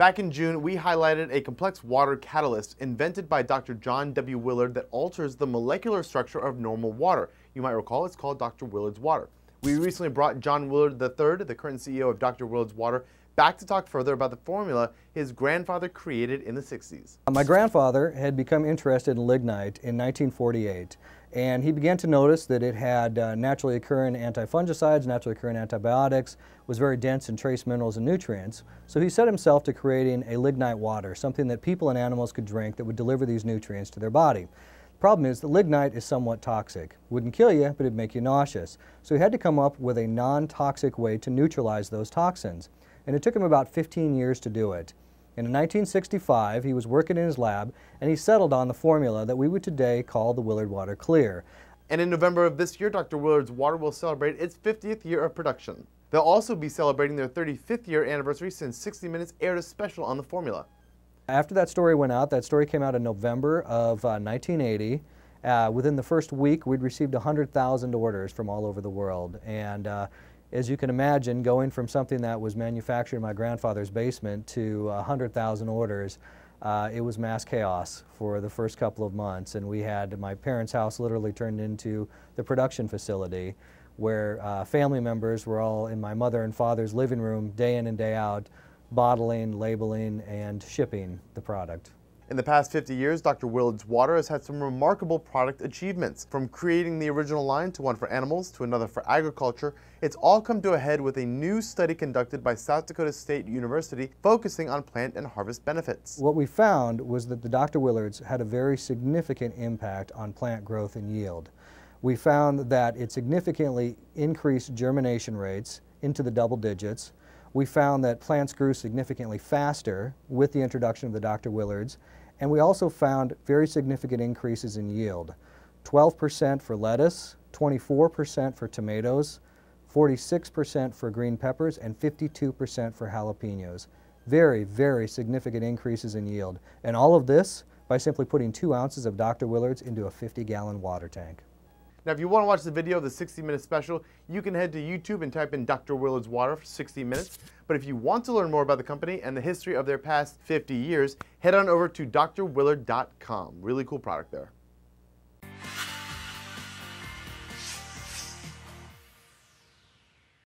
Back in June, we highlighted a complex water catalyst invented by Dr. John W. Willard that alters the molecular structure of normal water. You might recall it's called Dr. Willard's Water. We recently brought John Willard III, the current CEO of Dr. Willard's Water, back to talk further about the formula his grandfather created in the 60s. My grandfather had become interested in lignite in 1948 and he began to notice that it had uh, naturally occurring antifungicides, naturally occurring antibiotics, was very dense in trace minerals and nutrients. So he set himself to creating a lignite water, something that people and animals could drink that would deliver these nutrients to their body. The problem is that lignite is somewhat toxic. Wouldn't kill you, but it'd make you nauseous. So he had to come up with a non-toxic way to neutralize those toxins. And it took him about 15 years to do it. In 1965, he was working in his lab and he settled on the formula that we would today call the Willard Water Clear. And in November of this year, Dr. Willard's Water will celebrate its 50th year of production. They'll also be celebrating their 35th year anniversary since 60 Minutes aired a special on the formula. After that story went out, that story came out in November of uh, 1980. Uh, within the first week, we'd received 100,000 orders from all over the world. And uh, as you can imagine, going from something that was manufactured in my grandfather's basement to 100,000 orders, uh, it was mass chaos for the first couple of months. And we had my parents' house literally turned into the production facility where uh, family members were all in my mother and father's living room day in and day out, bottling, labeling, and shipping the product. In the past 50 years, Dr. Willard's Water has had some remarkable product achievements. From creating the original line to one for animals to another for agriculture, it's all come to a head with a new study conducted by South Dakota State University focusing on plant and harvest benefits. What we found was that the Dr. Willards had a very significant impact on plant growth and yield. We found that it significantly increased germination rates into the double digits, we found that plants grew significantly faster with the introduction of the Dr. Willards, and we also found very significant increases in yield. 12% for lettuce, 24% for tomatoes, 46% for green peppers, and 52% for jalapenos. Very, very significant increases in yield. And all of this by simply putting two ounces of Dr. Willards into a 50-gallon water tank. Now, if you want to watch the video of the 60 minute special, you can head to YouTube and type in Dr. Willard's Water for 60 minutes. But if you want to learn more about the company and the history of their past 50 years, head on over to drwillard.com. Really cool product there.